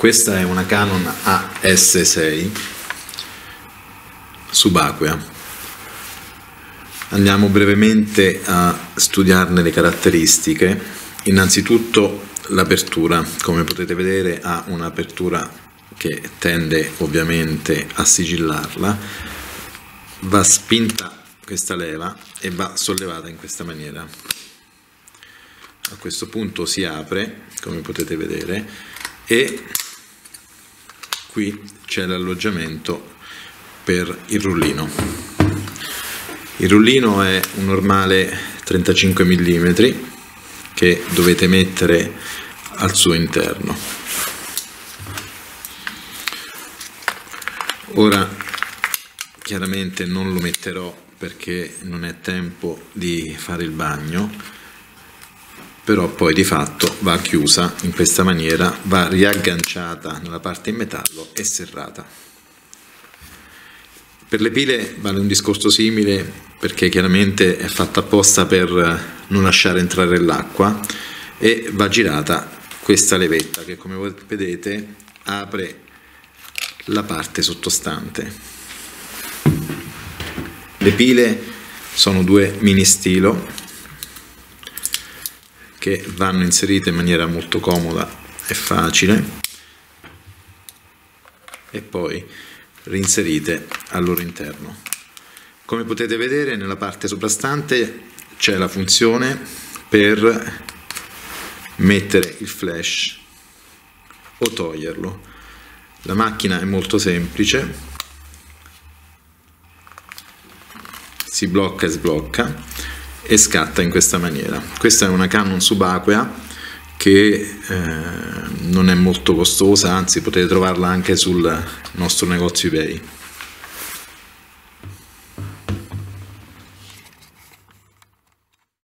Questa è una Canon AS6 subacquea. Andiamo brevemente a studiarne le caratteristiche. Innanzitutto l'apertura, come potete vedere ha un'apertura che tende ovviamente a sigillarla, va spinta questa leva e va sollevata in questa maniera. A questo punto si apre, come potete vedere, e qui c'è l'alloggiamento per il rullino. Il rullino è un normale 35 mm che dovete mettere al suo interno. Ora chiaramente non lo metterò perché non è tempo di fare il bagno però poi di fatto va chiusa in questa maniera, va riagganciata nella parte in metallo e serrata. Per le pile vale un discorso simile perché chiaramente è fatta apposta per non lasciare entrare l'acqua e va girata questa levetta che come vedete apre la parte sottostante. Le pile sono due mini stilo che vanno inserite in maniera molto comoda e facile e poi reinserite al loro interno. Come potete vedere nella parte soprastante c'è la funzione per mettere il flash o toglierlo. La macchina è molto semplice, si blocca e sblocca e scatta in questa maniera. Questa è una Canon subacquea che eh, non è molto costosa, anzi potete trovarla anche sul nostro negozio eBay.